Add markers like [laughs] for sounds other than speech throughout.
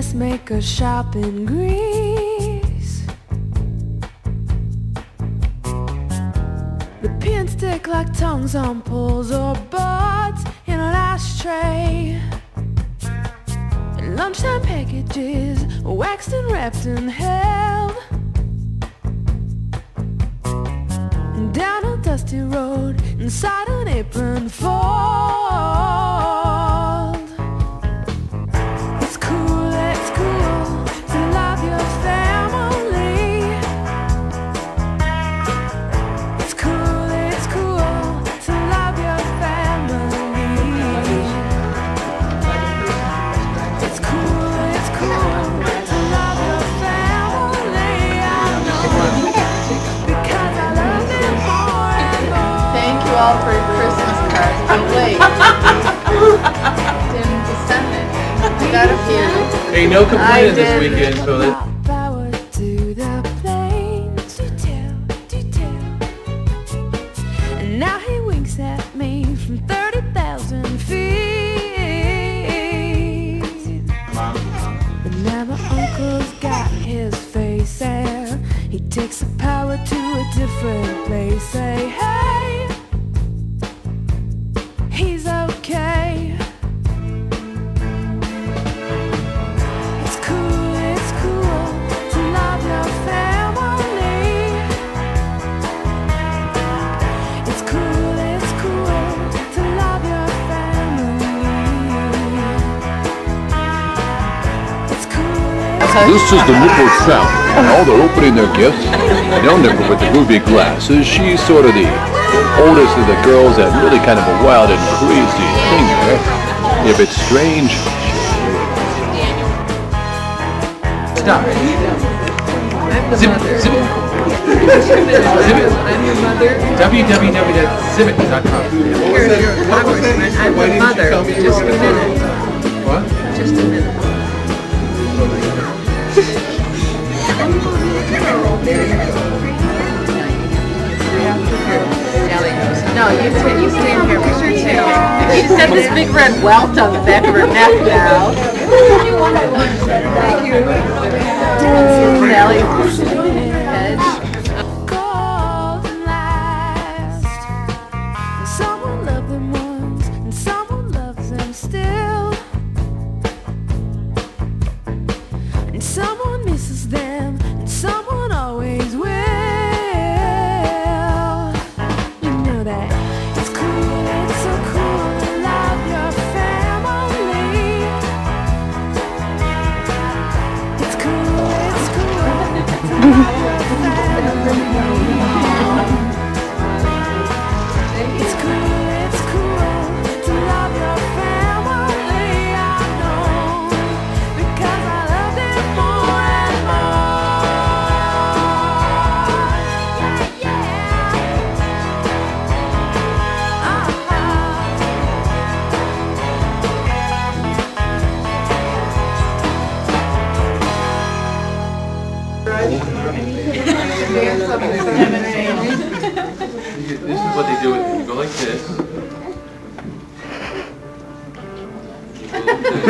dressmaker shop in Greece. The pins stick like tongues on poles or buds in an ashtray. And lunchtime packages waxed and wrapped and held. And down a dusty road inside an apron fold. Hey, no complaining this weekend, so that. Power to the planes, to tell, to tell. And now he winks at me from 30,000 feet. But now my uncle's got his face there. He takes the power to a different place. Say, hey, This is the Nipple And All they're opening their gifts. Nell Nipple with the ruby glasses. She's sort of the oldest of the girls and really kind of a wild and crazy thing there. If it's strange, Stop. I'm the Zip, zip it. Zip it. I'm the mother. www.zibbit.com. Here's your congressman. I'm the mother. Just a minute. What? Just a minute. Ellie goes, No, you t- you stand here with your tail. She said this big red welt on the back of her neck now. Thank you. Ellie.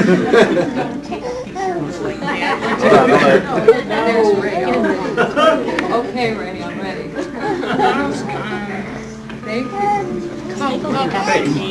There's [laughs] Ray. Okay, Ray, I'm ready. Thank you.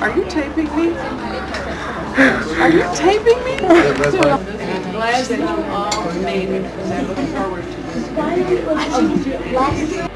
Are you taping me? Are you taping me? I'm glad that you all made it, because I look forward to this.